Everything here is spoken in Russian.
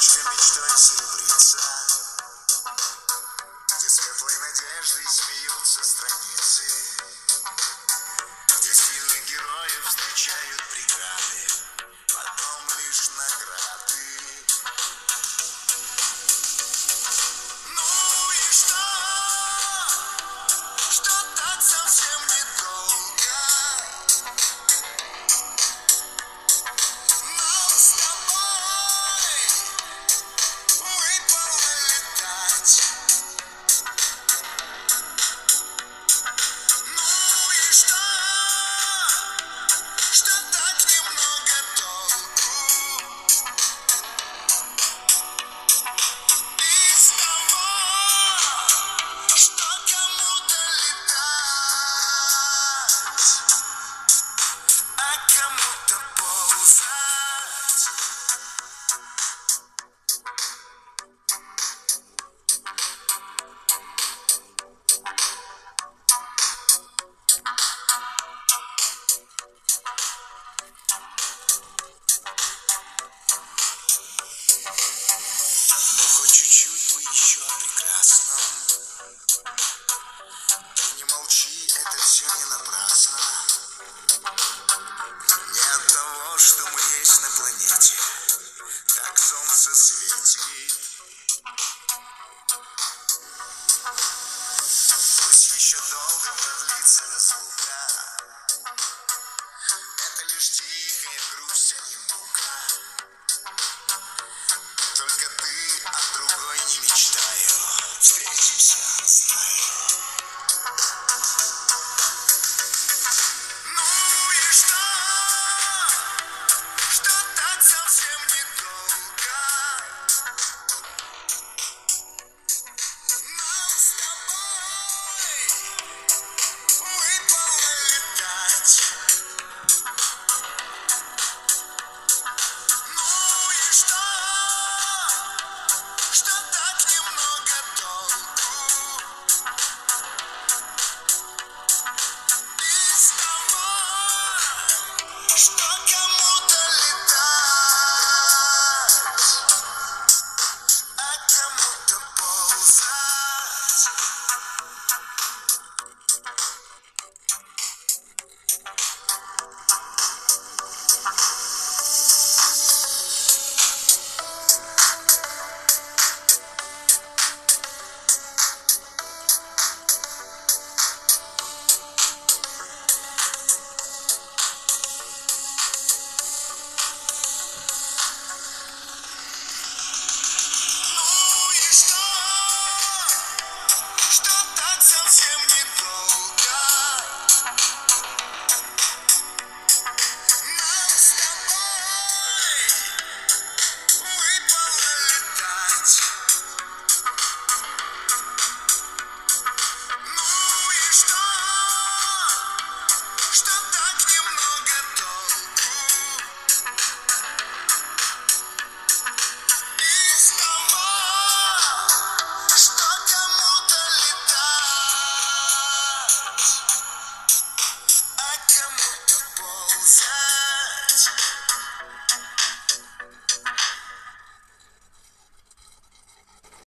чем мечтой серебрится. Где светлые надежды смеются страницы, где сильных героев встречают приятели. все не напрасно. Не от того, что мы есть на планете, так солнце светит. Пусть еще долго продлится разлука, это лишь тихая грусть, а не боль. Yes.